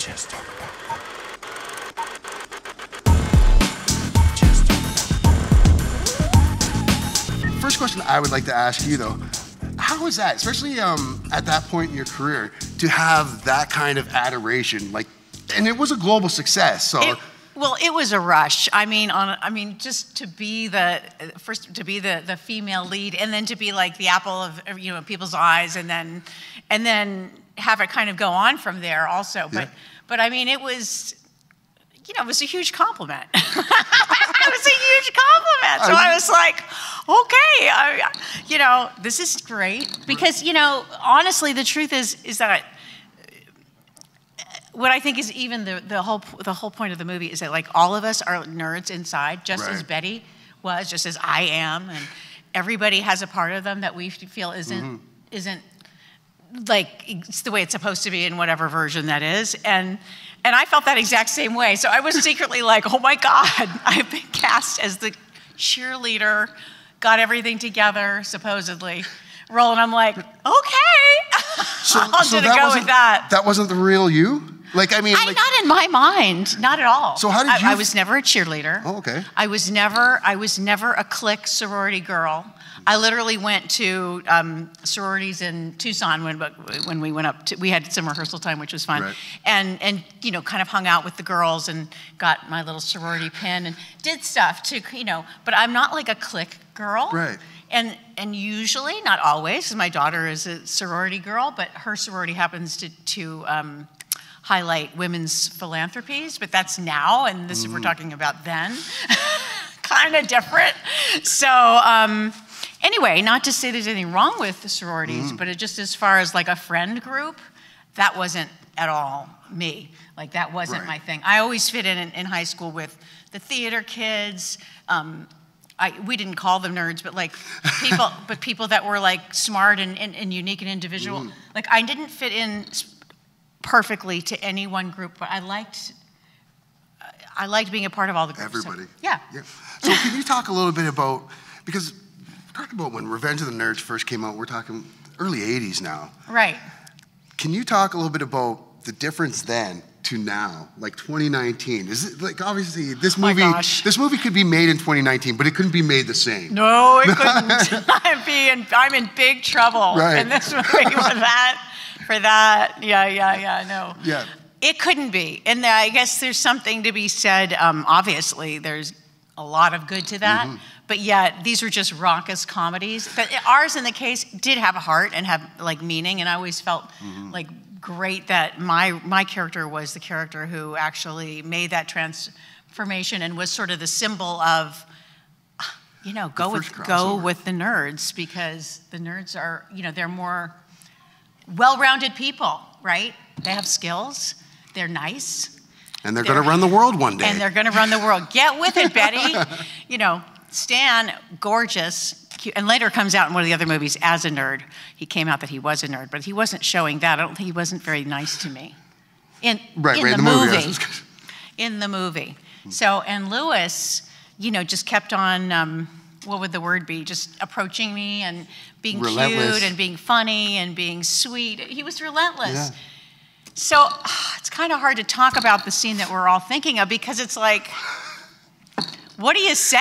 Just talk about First question I would like to ask you though, how is that, especially um, at that point in your career, to have that kind of adoration? Like, and it was a global success. So, It, well, it was a rush. I mean, on I mean, just to be the first to be the the female lead, and then to be like the apple of of, you know people's eyes, and then and then have it kind of go on from there also. But Yeah. but I mean, it was. You know, it was a huge compliment. it was a huge compliment. So I was like, okay, I, you know, this is great because you know, honestly, the truth is is that what I think is even the, the whole the whole point of the movie is that like all of us are nerds inside, just as Betty was, just as I am, and everybody has a part of them that we feel isn't Mm-hmm. isn't like it's the way it's supposed to be in whatever version that is, and and I felt that exact same way. So I was secretly like, oh my god, I've been cast as the cheerleader, got everything together supposedly. Role, and I'm like, okay, so that go with that. that wasn't the real you. Like, I mean, I, like, not in my mind, not at all. So how did I, you I was never a cheerleader. Oh, okay. I was never. I was never a clique sorority girl. I literally went to um, sororities in Tucson when when we went up. To, we had some rehearsal time, which was fun, Right. and and you know kind of hung out with the girls and got my little sorority pin and did stuff to you know. But I'm not like a clique girl. Right. And and usually, not always, my daughter is a sorority girl, but her sorority happens to to um, highlight women's philanthropies. But that's now, and this is we're talking about then, kind of different. So um, anyway, not to say there's anything wrong with the sororities, but it just as far as like a friend group, that wasn't at all me. Like that wasn't Right. my thing. I always fit in in, in high school with the theater kids. Um, I, we didn't call them nerds, but like people, but people that were like smart and, and, and unique and individual. Like I didn't fit in perfectly to any one group, but I liked, I liked being a part of all the groups. So- Everybody. yeah. Yeah. So can you talk a little bit about because talking about when Revenge of the Nerds first came out. We're talking early '80s now. Right. Can you talk a little bit about the difference then to now, like 2019? Is it like obviously this Oh movie? gosh. This movie could be made in 2019, but it couldn't be made the same. No, it couldn't. I'm being, I'm in big trouble Right. in this movie for that, for that. Yeah, yeah, yeah. No. Yeah. It couldn't be, and I guess there's something to be said. Um, obviously, there's a lot of good to that, Mm-hmm. but yet these were just raucous comedies. But ours, in the case, did have a heart and have like meaning, and I always felt Mm-hmm. like great that my my character was the character who actually made that transformation and was sort of the symbol of you know, go with first go with the nerds because the nerds are, you know, they're more well-rounded people, right? They have skills, they're nice, And they're going to run the world one day. and they're going to run the world. Get with it, Betty. you know, Stan, gorgeous, cute, and later comes out in one of the other movies as a nerd. He came out that he was a nerd, but he wasn't showing that. I don't think he wasn't very nice to me. In, Right, in right, the, in the movie, movie. I was gonna- in the movie. So, and Lewis, you know, just kept on, um, what would the word be? Just approaching me and being Relentless. cute and being funny and being sweet. He was relentless. Yeah. So it's kind of hard to talk about the scene that we're all thinking of because it's like, what do you say?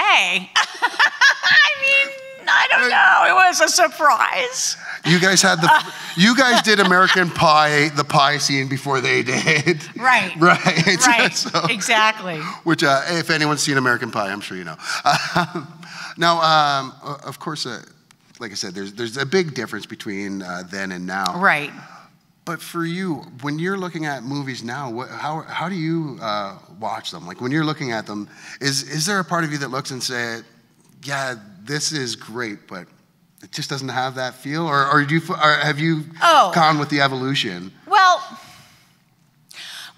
I mean, I don't know. It was a surprise. You guys had the. you guys did American Pie, the pie scene before they did. Right. Right. Right. So- exactly. which, uh, if anyone's seen American Pie, I'm sure you know. Now, um, of course, uh, like I said, there's there's a big difference between uh, then and now. Right. But for you, when you're looking at movies now, what, how how do you uh, watch them? Like when you're looking at them, is is there a part of you that looks and says, "Yeah, this is great," but it just doesn't have that feel, or or do you or have you Oh. gone with the evolution? Well,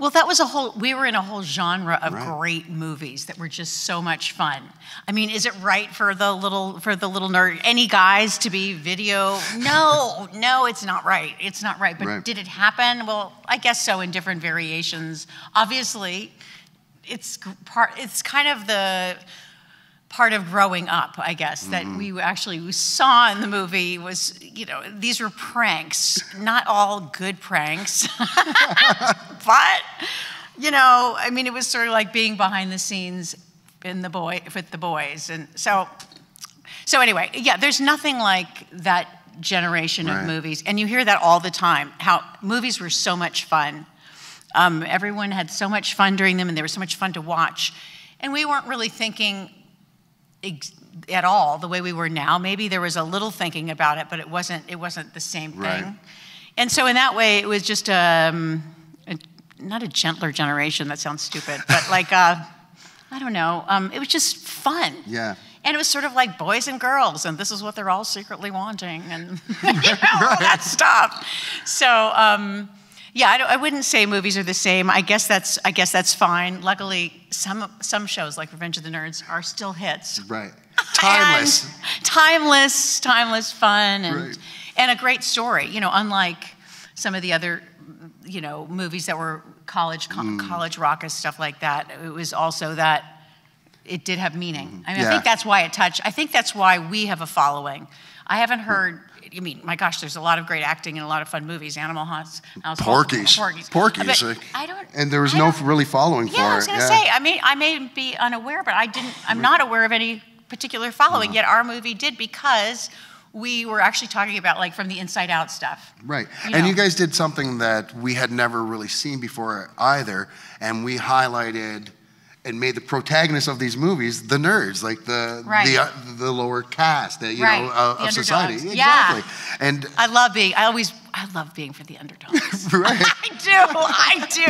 well, that was a whole. We were in a whole genre of Right. great movies that were just so much fun. I mean, is it right for the little for the little nerd any guys to be video? No, no, it's not right. It's not right. But Right. did it happen? Well, I guess so in different variations. Obviously, it's part. It's kind of the part of growing up, I guess, that we actually saw in the movie was, you know, these were pranks, not all good pranks, but, you know, I mean, it was sort of like being behind the scenes in the boy with the boys, and so, so anyway, yeah, there's nothing like that generation Right. of movies, and you hear that all the time. How movies were so much fun. Um, everyone had so much fun during them, and they were so much fun to watch, and we weren't really thinking at all the way we were now. Maybe there was a little thinking about it, but it wasn't. It wasn't the same thing. Right. And so in that way, it was just um, a, not a gentler generation. That sounds stupid, but like uh, I don't know. Um, it was just fun. Yeah. And it was sort of like boys and girls, and this is what they're all secretly wanting, and you know, all that stuff. So, um, yeah, I, don't- I wouldn't say movies are the same. I guess that's I guess that's fine. Luckily, some some shows like Revenge of the Nerds are still hits. Right. Timeless. Timeless, timeless fun, and Right. and a great story. You know, unlike some of the other, you know, movies that were college co- Mm. college raucous stuff like that. It was also that it did have meaning. I mean, I Mm-hmm. Yeah. think that's why it touched. I think that's why we have a following. I haven't heard. I mean, my gosh, there's a lot of great acting and a lot of fun movies. Animal House, House- Porky's. Porky's. Porky's, But like- I don't. And there was I no really following for yeah, I it. was going to say. I mean, I may be unaware, but I didn't. I'm not aware of any particular following. Uh-huh. Yet our movie did because we were actually talking about like from the inside out stuff. Right. You and know. you guys did something that we had never really seen before either. And we highlighted and made the protagonists of these movies the nerds, like the Right. the, uh, the lower caste, uh, you Right. know, uh, of society. underdogs. Yeah. Exactly. And I love being. I always. I love being for the underdogs. right. I do. I do.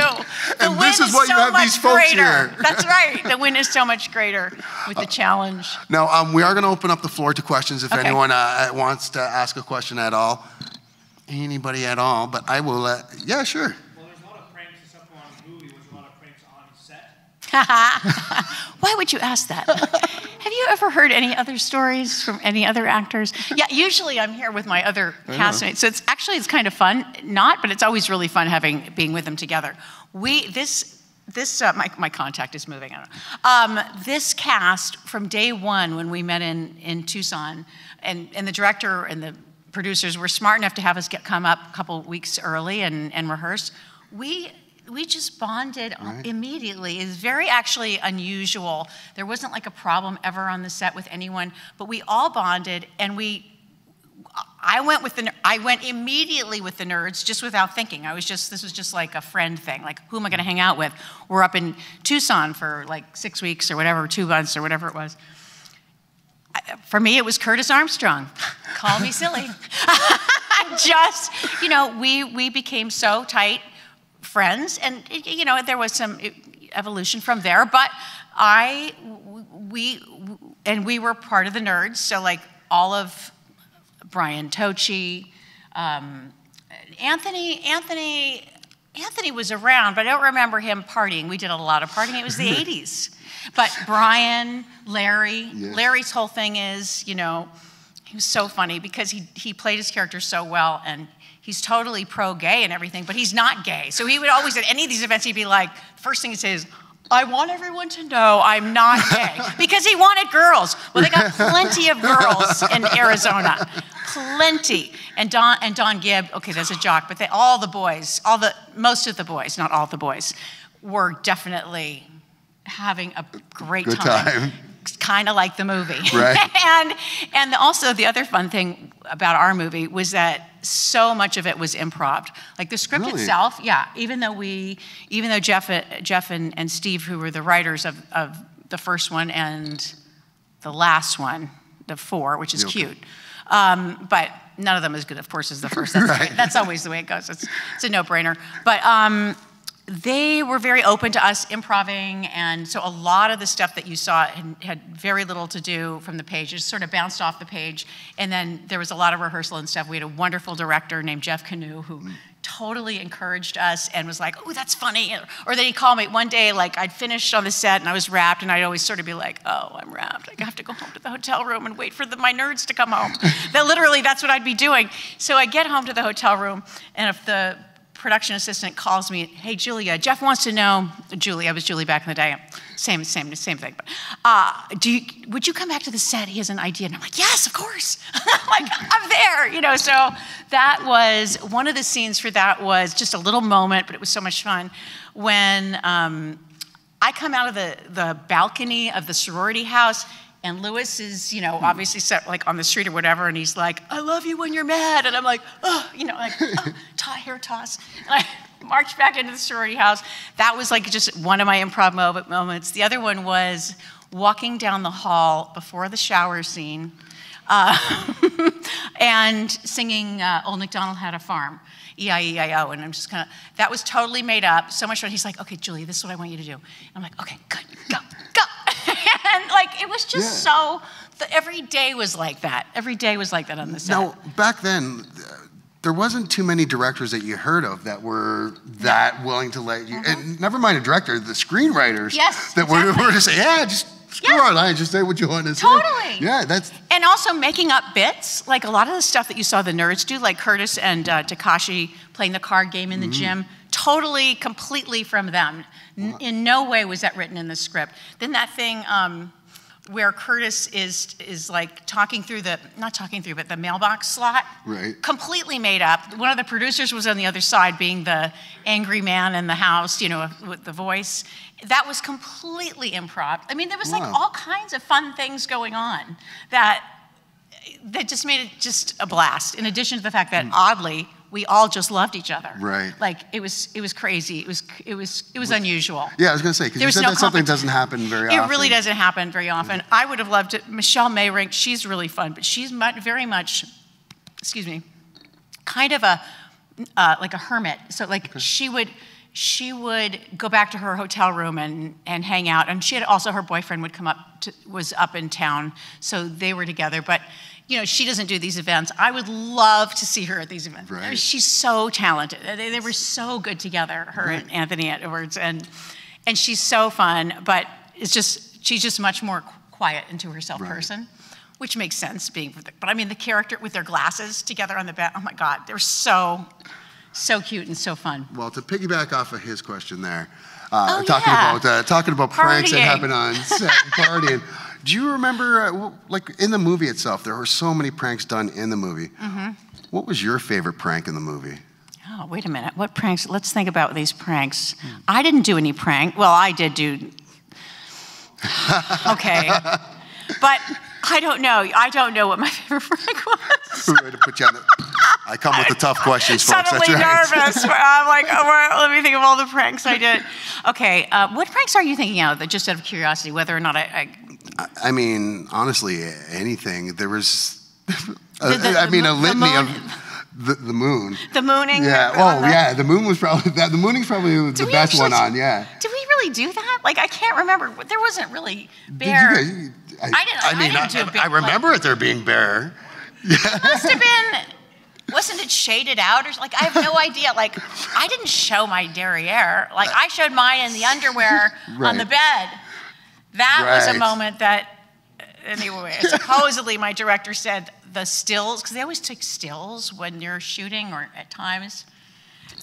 The And this win is why you so have much these folks greater. here. That's right. The win is so much greater with the challenge. Now, um, we are going to open up the floor to questions if Okay. anyone uh, wants to ask a question at all. Anybody at all, but I will, uh, yeah, sure. Well, there's a lot of pranks and stuff on the movie. Was there a lot of pranks on set? Why would you ask that? Have you ever heard any other stories from any other actors? Yeah, usually I'm here with my other castmates. So it's actually it's kind of fun. Not, but it's always really fun having being with them together. We this this uh, my my contact is moving. I don't know. Um, this cast from day one when we met in in Tucson, and and the director and the producers were smart enough to have us get come up a couple weeks early and and rehearse. We we just bonded immediately. It's very actually unusual. There wasn't like a problem ever on the set with anyone, but we all bonded and we I went with the I went immediately with the nerds just without thinking. I was just this was just like a friend thing. Like who am I going to hang out with? We're up in Tucson for like 6 weeks or whatever, 2 months or whatever it was. For me it was Curtis Armstrong. Call me silly. just, you know, we we became so tight friends and it- you know there was some evolution from there but i we and we were part of the nerds so like all of brian tochi um, anthony anthony anthony was around but i don't remember him partying. We did a lot of partying. It was the 80s but brian larry Yeah. larry's whole thing is you know he was so funny because he, he played his character so well and he's totally pro gay and everything, but he's not gay. So he would always, at any of these events, he'd be like, first thing he'd say is, I want everyone to know I'm not gay because he wanted girls. Well, they got plenty of girls in Arizona, plenty. And Don and Don Gibb, okay, that's a jock, but they, all the boys, all the most of the boys, not all the boys, were definitely having a great Good time. Kind of like the movie. Right. and and also the other fun thing about our movie was that so much of it was improv. Like the script Really? itself, yeah. Even though we, even though Jeff, Jeff and, and Steve, who were the writers of, of the first one and the last one, the four, which is Okay. cute. Um, but none of them as good, of course, as the first. That's, Right. that's always the way it goes. It's, it's a no-brainer. But um, they were very open to us improving, and so a lot of the stuff that you saw had, had very little to do from the page. It just sort of bounced off the page, and then there was a lot of rehearsal and stuff. We had a wonderful director named Jeff Kanew who mm. totally encouraged us and was like, "Oh, that's funny," or then he called me one day, like I'd finished on the set and I was wrapped, and I'd always sort of be like, "Oh, I'm wrapped. I have to go home to the hotel room and wait for the, my nerds to come home." that literally, that's what I'd be doing. So I get home to the hotel room, and if the production assistant calls me, hey, Julia, Jeff wants to know, Julie, I was Julie back in the day, same, same, same thing, but uh, do you, would you come back to the set? He has an idea. And I'm like, yes, of course. like, I'm there, you know, so that was, one of the scenes for that was just a little moment, but it was so much fun, when um, I come out of the, the balcony of the sorority house and Lewis is, you know, obviously set like on the street or whatever, and he's like, I love you when you're mad. And I'm like, oh, you know, like, oh, t- hair toss. And I marched back into the sorority house. That was like just one of my improv moments. The other one was walking down the hall before the shower scene uh, and singing uh, Old MacDonald Had a Farm. E-I-E-I-O, and I'm just kind of, that was totally made up, so much fun. He's like, okay, Julie, this is what I want you to do. And I'm like, okay, good, go, like, it was just Yeah. so, every day was like that. Every day was like that on the set. Now, back then, there wasn't too many directors that you heard of that were that willing to let you, and never mind a director, the screenwriters. Yes, that were, exactly. were to say, yeah, just screw Yeah. our lines, just say what you want to say. Totally. Yeah, that's And also making up bits, like a lot of the stuff that you saw the nerds do, like Curtis and uh, Takashi playing the card game in the gym, totally, completely from them. N- in no way was that written in the script. Then that thing um, where Curtis is is like talking through the not talking through, but the mailbox slot, Right. completely made up. One of the producers was on the other side, being the angry man in the house, you know, with the voice. That was completely improv. I mean, there was like all kinds of fun things going on that that just made it just a blast. In addition to the fact that mm. oddly we all just loved each other. Right. Like it was it was crazy. It was it was it was unusual. yeah. I was gonna say because you said no that something doesn't happen very It often. It really doesn't happen very often. I would have loved it. Michelle Meyrink, she's really fun, but she's very much, excuse me, kind of a uh, like a hermit. So like she would she would go back to her hotel room and and hang out. And she had also her boyfriend would come up to, was up in town, so they were together. But you know she doesn't do these events. I would love to see her at these events. I mean, she's so talented. They, they were so good together, her and Anthony Edwards, and and she's so fun. But it's just she's just much more quiet and to herself Right. person which makes sense being the, but I mean the character with their glasses together on the bed. Oh my God, they're so, so cute and so fun. Well, to piggyback off of his question there, uh, Oh, talking yeah. about uh, talking about pranks that happen on set partying. Do you remember, uh, like in the movie itself, there were so many pranks done in the movie. Mm-hmm. What was your favorite prank in the movie? Oh, wait a minute. What pranks? Let's think about these pranks. I didn't do any prank. Well, I did do. Okay, but I don't know. I don't know what my favorite prank was. Way to put you on the- I come with the tough questions, folks. Suddenly That's right. nervous. I'm like, oh, well, let me think of all the pranks I did. Okay, uh, what pranks are you thinking of? Just out of curiosity, whether or not I, I I- I mean, honestly, anything. There was, The- the- I mean, the a mo- the litany of the, the moon. the mooning. Yeah. Oh, the- yeah. The moon was probably that. The mooning's probably the Did we best one on. Yeah. Did we really do that? Like, I can't remember. There wasn't really Did you guys? I, I didn't- I mean, didn't do a big, I remember it there being bare. must have been. Wasn't it shaded out or like I have no idea. Like I didn't show my derriere. Like I showed mine in the underwear on the bed. That was a moment that uh, anyway, supposedly my director said the stills, because they always take stills when you're shooting or at times.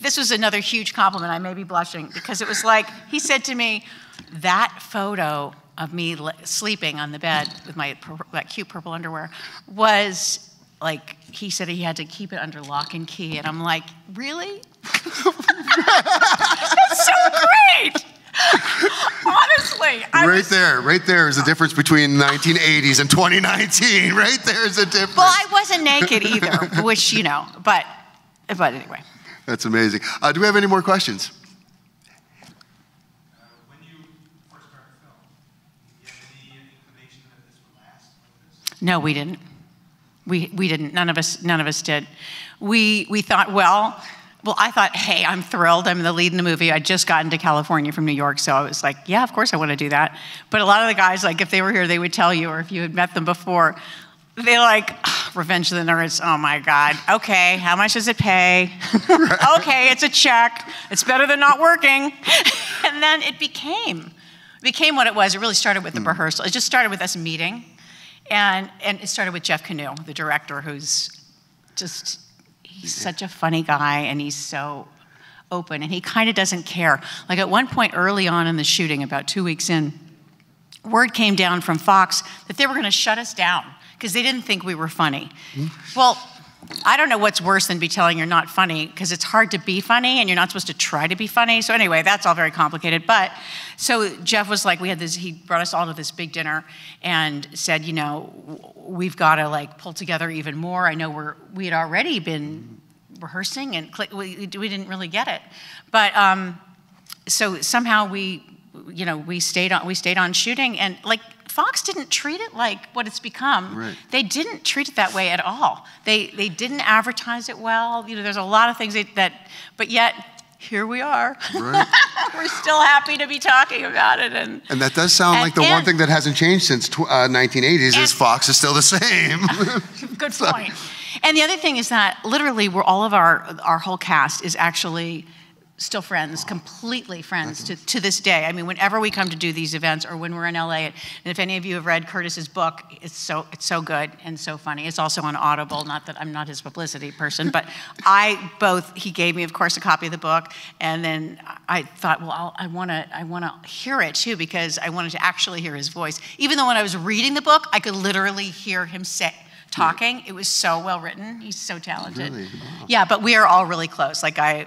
This was another huge compliment. I may be blushing because it was like he said to me, that photo of me sleeping on the bed with my that cute purple underwear was like he said he had to keep it under lock and key, and I'm like, really? That's so great. Honestly, I right was- there, right there is the difference between 1980s and 2019. Right there is a difference. Well, I wasn't naked either, which you know, but but anyway. That's amazing. Uh, do we have any more questions? When you first started film, did you have any inclination that this would last like this? No, we didn't. We, we didn't. None of us. None of us did. We we thought, well, well, I thought, hey, I'm thrilled. I'm the lead in the movie. I just got into California from New York, so I was like, yeah, of course I want to do that. But a lot of the guys, like, if they were here, they would tell you, or if you had met them before, they like "Ah, Revenge of the Nerds. Oh my God. Okay, how much does it pay? okay, it's a check. It's better than not working. and then it became became what it was. It really started with the rehearsal. It just started with us meeting. And, and it started with Jeff Kanew, the director, who's just, he's such a funny guy and he's so open, and he kind of doesn't care. Like at one point early on in the shooting, about two weeks in, word came down from Fox that they were going to shut us down because they didn't think we were funny. Hmm. Well, I don't know what's worse than be telling you're not funny because it's hard to be funny and you're not supposed to try to be funny. So anyway, that's all very complicated. But so Jeff was like, we had this. He brought us all to this big dinner and said, you know, we've got to like pull together even more. I know we're we had already been rehearsing and we, we didn't really get it, but um, so somehow we, you know, we stayed on we stayed on shooting and like Fox didn't treat it like what it's become. Right. They didn't treat it that way at all. They they didn't advertise it well. You know, there's a lot of things that, that but yet here we are. Right. We're still happy to be talking about it and And that does sound And- like the one thing that hasn't changed since tw- uh, 1980s is Fox is still the same. Good point. And the other thing is that literally, we're all of our our whole cast is actually still friends, completely friends to, to this day. I mean, whenever we come to do these events or when we're in LA, and if any of you have read Curtis's book, it's so it's so good and so funny. It's also on Audible. Not that I'm not his publicity person, but I both he gave me, of course, a copy of the book, and then I thought, well, I'll, I want to I want to hear it too because I wanted to actually hear his voice. Even though when I was reading the book, I could literally hear him say talking. It was so well written. He's so talented. Really? Wow. Yeah, but we are all really close. Like I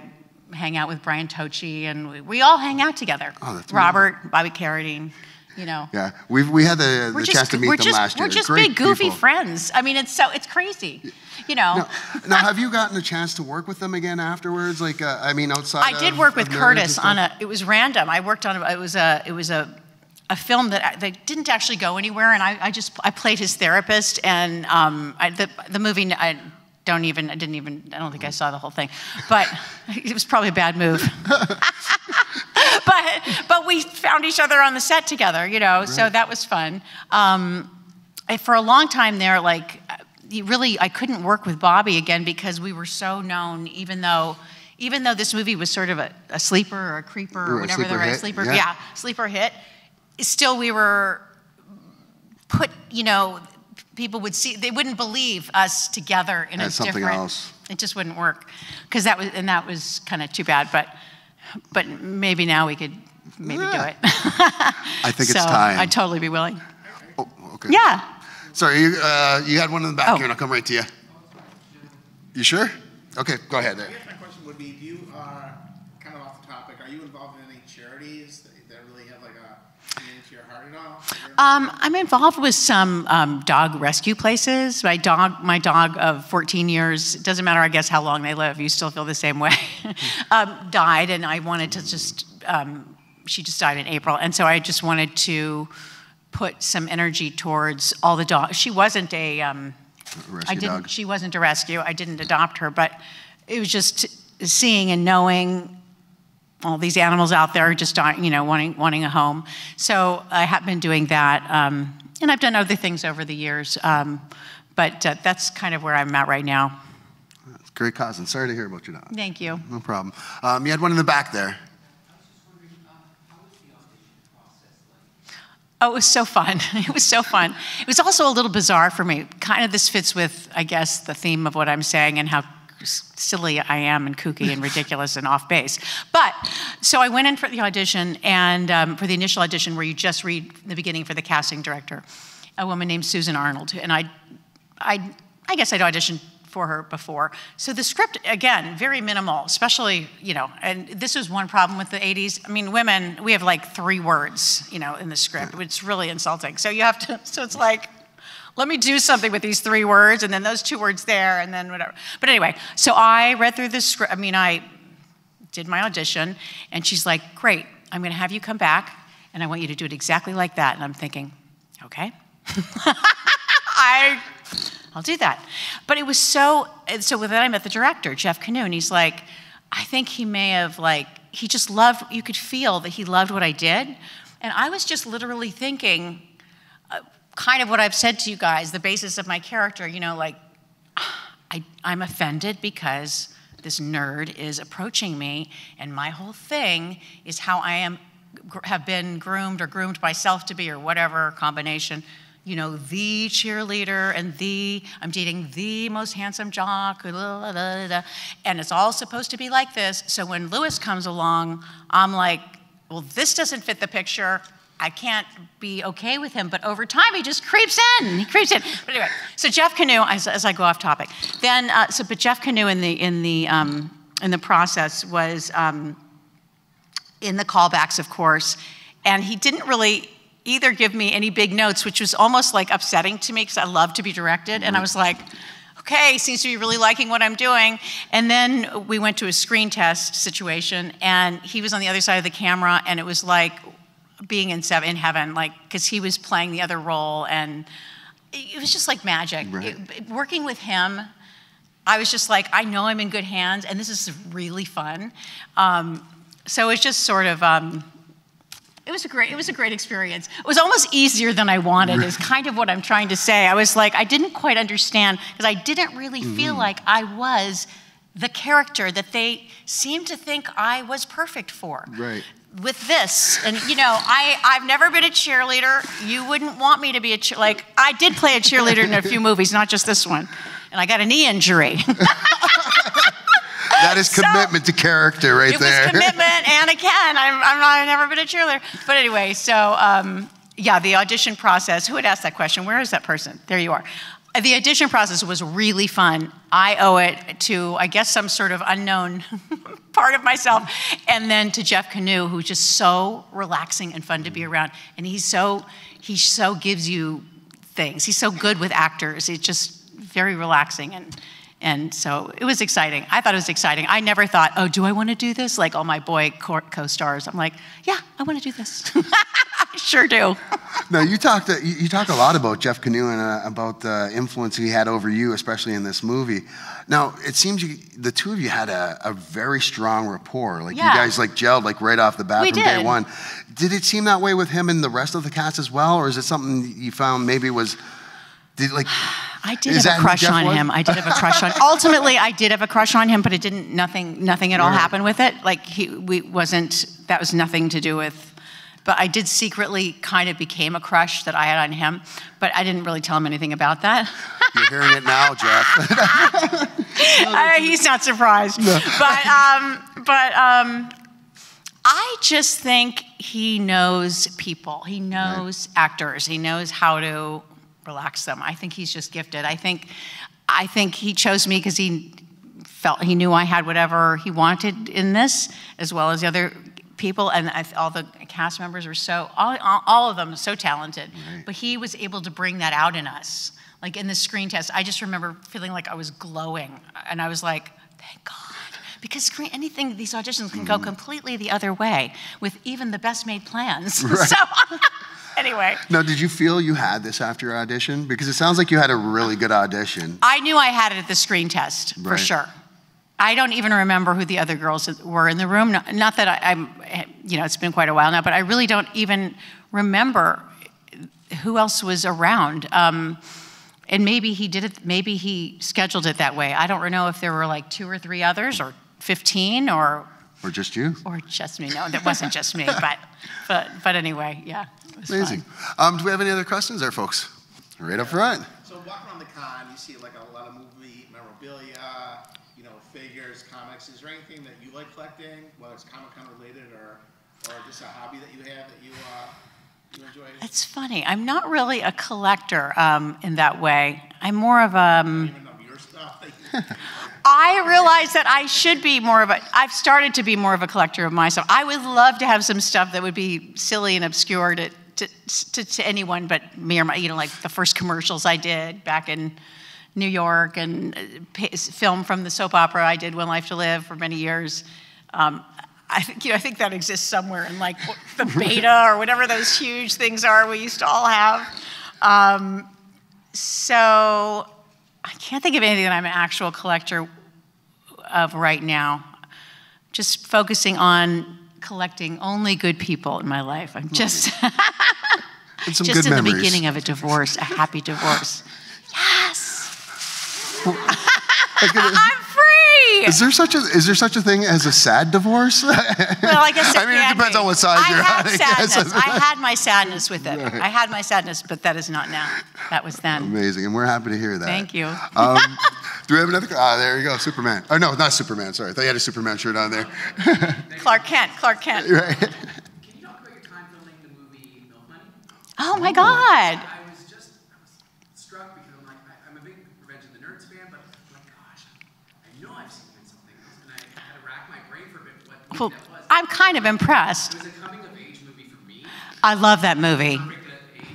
hang out with Brian Tochi, and we, we all hang out together. Oh, Robert, Bobby Carradine. You know, yeah, we've we had the, the just chance to meet them just last year. we're just Great big goofy people. friends. I mean, it's so it's crazy. You know. Now, now, have you gotten a chance to work with them again afterwards? Like, uh, I mean, outside. I did of- work with of marriage and Curtis on a. It was random. I worked on. A, it was a. It was a. A film that, that didn't actually go anywhere, and I, I just I played his therapist, and um, I, the the movie I don't even I didn't even I don't think I saw the whole thing, but it was probably a bad move. but but we found each other on the set together, you know, so that was fun. Um, for a long time there, like really, I couldn't work with Bobby again because we were so known, even though. Even though this movie was sort of a, a sleeper or a creeper or whatever the right sleeper, yeah. yeah, sleeper hit. Still, we were put. You know, people would see. They wouldn't believe us together in a As something different. else. It just wouldn't work, because that was and that was kind of too bad. But but maybe now we could maybe do it. I think it's time. I'd totally be willing. Oh, okay. Yeah. Sorry, you, uh, you had one in the back Oh. here, and I'll come right to you. You sure? Okay, go ahead. There. I guess my question would be, do you, uh, kind of off the topic, are you involved in any charities that, that really have like a meaning to your heart at all? Um, I'm involved with some um, dog rescue places. My dog, my dog of 14 years, doesn't matter, I guess, how long they live, you still feel the same way, um, died, and I wanted to just, um, she just died in April, and so I just wanted to put some energy towards all the dogs. She wasn't a, um, Rescue didn't, dog. she wasn't a rescue, I didn't adopt her, but it was just seeing and knowing all these animals out there just dying, you know, wanting, wanting a home. So I have been doing that. Um, and I've done other things over the years. Um, but uh, that's kind of where I'm at right now. Great cause, and sorry to hear about your dog. Thank you. No problem. Um, you had one in the back there. Oh, it was so fun. It was so fun. It was also a little bizarre for me. Kind of this fits with, I guess, the theme of what I'm saying and how silly I am and kooky and ridiculous and off base. But so I went in for the audition and um, for the initial audition where you just read the beginning for the casting director, a woman named Susan Arnold, and I, I, I guess I'd auditioned for her before. So the script, again, very minimal, especially, you know, and this was one problem with the 80s. I mean, women, we have like three words, you know, in the script. It's really insulting. So you have to, so it's like, let me do something with these three words and then those two words there and then whatever. But anyway, so I read through the script. I mean, I did my audition and she's like, great, I'm going to have you come back and I want you to do it exactly like that. And I'm thinking, okay. I, I'll do that. But it was so, so that I met the director, Jeff Kanew, and he's like, I think he may have like, he just loved, you could feel that he loved what I did. And I was just literally thinking, uh, kind of what I've said to you guys, the basis of my character, you know, like, I, I'm offended because this nerd is approaching me, and my whole thing is how I am, have been groomed or groomed myself to be, or whatever combination, you know, the cheerleader and the, I'm dating the most handsome jock, and it's all supposed to be like this. So when Lewis comes along, I'm like, well, this doesn't fit the picture. I can't be okay with him. But over time, he just creeps in. He creeps in. But anyway, so Jeff Kanew, as, as I go off topic, then uh, so but Jeff Kanew in the in the um, in the process was um, in the callbacks, of course, and he didn't really either give me any big notes, which was almost like upsetting to me because I love to be directed, and I was like. Okay, seems to be really liking what I'm doing. And then we went to a screen test situation, and he was on the other side of the camera, and it was like being in seven in heaven, like because he was playing the other role, and it was just like magic. Right. It- working with him, I was just like, I know I'm in good hands, and this is really fun. Um, so it's just sort of. Um, it was a great. It was a great experience. It was almost easier than I wanted. Is kind of what I'm trying to say. I was like, I didn't quite understand because I didn't really feel like I was the character that they seemed to think I was perfect for Right. With this. And you know i i've never been a cheerleader. You wouldn't want me to be a cheer like i did play a cheerleader in a few movies not just this one. And i got a knee injury. That is commitment to character right it there. was commitment and again I'm, I'm not i've never been a cheerleader. But anyway so um, yeah the audition process who had asked that question? Where is that person? There you are the audition process was really fun i owe it to i guess some sort of unknown part of myself and then to jeff kanew who's just so relaxing and fun to be around and he's so he so gives you things he's so good with actors it's just very relaxing and and so it was exciting. I thought it was exciting. I never thought, oh, do I want to do this? Like all my boy co stars. I'm like, yeah, I want to do this. Sure do. Now you talked you you talk a lot about Jeff Kanew and uh, about the influence he had over you, especially in this movie. Now it seems you, the two of you had a, a very strong rapport. Like Yeah. you guys like gelled like right off the bat We from day one. Did it seem that way with him and the rest of the cast as well, or is it something you found maybe was did like I did Is have a crush on was? him. I did have a crush on. Ultimately, I did have a crush on him, but it didn't. Nothing. Nothing at all Right. happened with it. Like he, we wasn't. That was nothing to do with. But I did secretly kind of became a crush that I had on him. But I didn't really tell him anything about that. you're hearing it now, Jeff? Uh, he's not surprised. But um, but um, I just think he knows people. He knows actors. He knows how to relax them. I think he's just gifted. I think I think he chose me because he felt he knew I had whatever he wanted in this, as well as the other people, and I, all the cast members were so all, all, of them so talented. But he was able to bring that out in us. Like in the screen test, I just remember feeling like I was glowing, and I was like, "Thank God." Because screen, anything, these auditions can go hmm. completely the other way with even the best made plans. So, anyway, now, did you feel you had this after your audition? Because it sounds like you had a really good audition. I knew I had it at the screen test for sure. I don't even remember who the other girls were in the room. Not, not that I, I'm, you know, it's been quite a while now, but I really don't even remember who else was around. Um, and maybe he did it, maybe he scheduled it that way. I don't know if there were like two or three others or 15 or, Or just you? or just me. No, that wasn't just me, but, but, but anyway, yeah. it was fun. Amazing. Um, do we have any other questions there, folks? Right up front. So walking around the con, you see like a lot of movie memorabilia, you comics. Is there anything that you like collecting, whether it's Comic Con related or, or just a hobby that you have that you, uh, you enjoy? It's funny. I'm not really a collector um, in that way. I'm more of a. Um, Even of your stuff that you, I realize that I should be more of a. I've started to be more of a collector of myself. I would love to have some stuff that would be silly and obscure to to, to, to anyone but me or my. You know, like the first commercials I did back in New York and uh, film from the soap opera I did, One Life to Live, for many years. Um, I think you know. I think that exists somewhere in like the beta or whatever those huge things are we used to all have. Um, so I can't think of anything that I'm an actual collector of right now. Just focusing on collecting only good people in my life. I'm just just good in memories. the beginning of a divorce, a happy divorce. Yes. I'm free. Is there such a is there such a thing as a sad divorce? Well, I guess there I mean, it depends be. on what side I you're had on, I guess. sadness. I had my sadness with it. I had my sadness, but that is not now. That was then. Amazing, and we're happy to hear that. Thank you. Um, do we have another? Ah, there you go, Superman. Oh no, not Superman. Sorry, I thought you had a Superman shirt on there. Clark Kent. Clark Kent. right. Can you talk about your time filming the movie Milk Money? Oh my God. I was just I was struck because I'm like I, I'm a big Revenge of the Nerds fan, but I'm like gosh, I know I've seen him in something else, and I had to rack my brain for a bit what movie Well. I'm kind of impressed. It was a coming of age movie for me. I love that movie. Perfect at age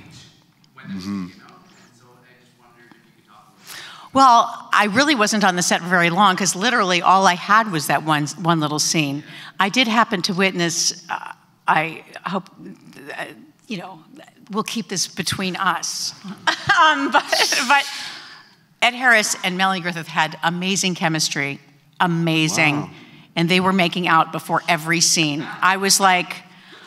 when this came out, and so I just wondered if you could talk a little bit. Well, I really wasn't on the set for very long because literally all I had was that one, one little scene. I did happen to witness, uh, I hope, uh, you know, we'll keep this between us. um, but, but Ed Harris and Melanie Griffith had amazing chemistry, amazing. Wow. And they were making out before every scene. I was like,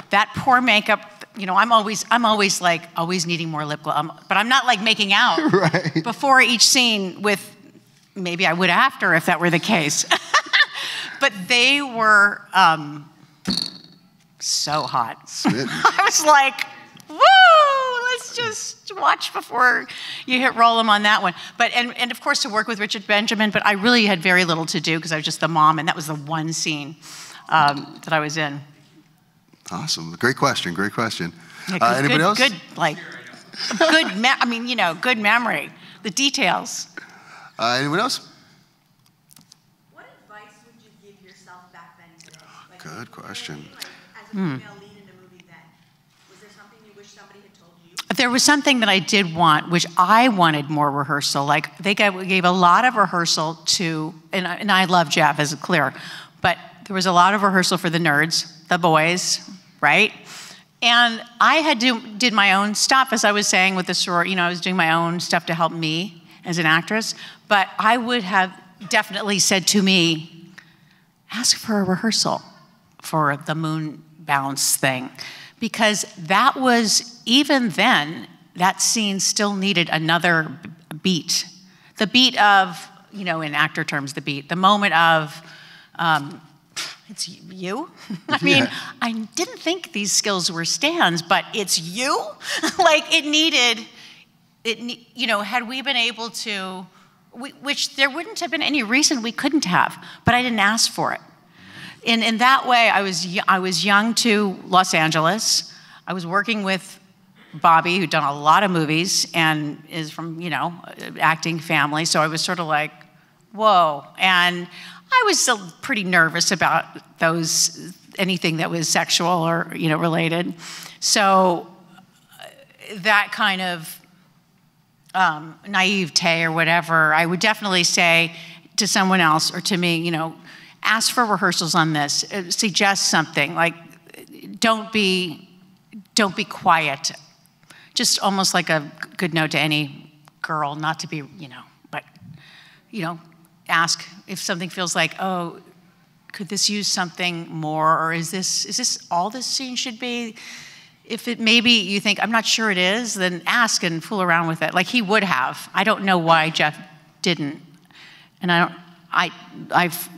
that poor makeup. You know, I'm always, I'm always like, always needing more lip gloss. But I'm not like making out Right. before each scene with. Maybe I would after if that were the case. but they were um, so hot. I was like, woo, just watch before you hit roll 'em on that one. But, and, and of course, to work with Richard Benjamin, but I really had very little to do because I was just the mom, and that was the one scene um, that I was in. Awesome. Great question. Great question. Yeah, Uh, anybody good, else? Good, like, good, me- I mean, you know, good memory, the details. Uh, anyone else? What advice would you give yourself back then today? Like, Good you know what I question. mean? Like, as a Hmm. female lead in a movie then, was there something you wish somebody had told you? There was something that I did want, which I wanted more rehearsal. Like they gave, gave a lot of rehearsal to, and I, and I love Jeff, as a clear, but there was a lot of rehearsal for the nerds, the boys, right? And I had to did my own stuff, as I was saying with the sorority. You know, I was doing my own stuff to help me as an actress. But I would have definitely said to me, ask for a rehearsal for the moon bounce thing because that was even then that scene still needed another beat the beat of you know in actor terms the beat the moment of um, it's you i mean Yeah. i didn't think these skills were stands but it's you like it needed it you know had we been able to we, which there wouldn't have been any reason we couldn't have but i didn't ask for it in, in that way, I was, I was young to Los Angeles. I was working with Bobby, who'd done a lot of movies and is from, you know, acting family. So I was sort of like, whoa. And I was still pretty nervous about those, anything that was sexual or, you know, related. So uh, that kind of um, naivete or whatever, I would definitely say to someone else or to me, you know, ask for rehearsals on this. Uh, suggest something like, don't be, don't be quiet. Just almost like a good note to any girl, not to be, you know, but, you know, ask if something feels like, oh, could this use something more, or is this is this all this scene should be? if it maybe you think i'm not sure it is then ask and fool around with it. Like he would have. I don't know why jeff didn't. And i don't i i've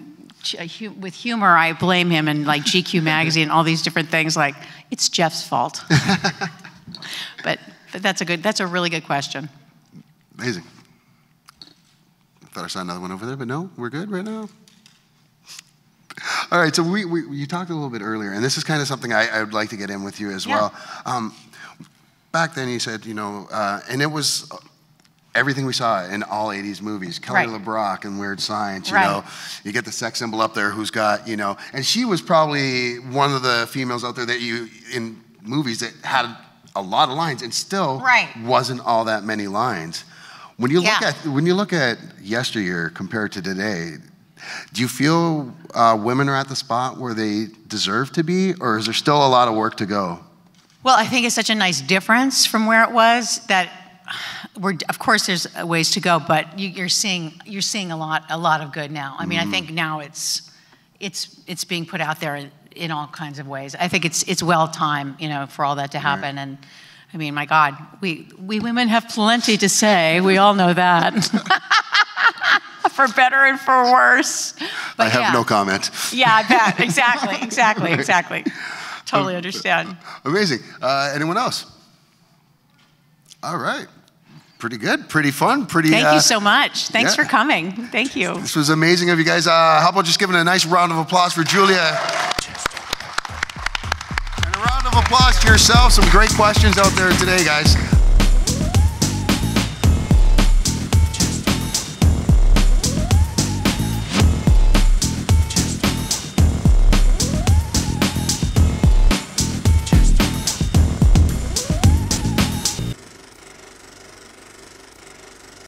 with humor i blame him and like gq magazine all these different things like it's jeff's fault but, but that's a good that's a really good question Amazing. I thought I saw another one over there, but no, we're good right now. All right, so we, we you talked a little bit earlier, and this is kind of something I, I would like to get in with you as Yeah. well. Um, back then, you said, you know, uh, and it was everything we saw in all 80s movies. Kelly Right. LeBrock and Weird Science, you Right. know. You get the sex symbol up there who's got, you know, and she was probably one of the females out there that you, in movies, that had a lot of lines and still Right. wasn't all that many lines. When you look Yeah. at when you look at yesteryear compared to today, do you feel uh, women are at the spot where they deserve to be, or is there still a lot of work to go? Well, I think it's such a nice difference from where it was that we're, of course, there's ways to go, but you, you're seeing you're seeing a lot a lot of good now. I mean, I think now it's it's it's being put out there in, all kinds of ways. I think it's it's well time, you know, for all that to happen. And I mean, my God, we we women have plenty to say. We all know that. for better and for worse. But I have yeah. no comment. Yeah, I bet. Exactly, exactly, exactly. Totally understand. Amazing. Uh, anyone else? All right. Pretty good. Pretty fun. Pretty. Thank uh, you so much. Thanks yeah. for coming. Thank you. This was amazing of you guys. Uh, how about just giving a nice round of applause for Julia? Applause to yourself. Some great questions out there today, guys.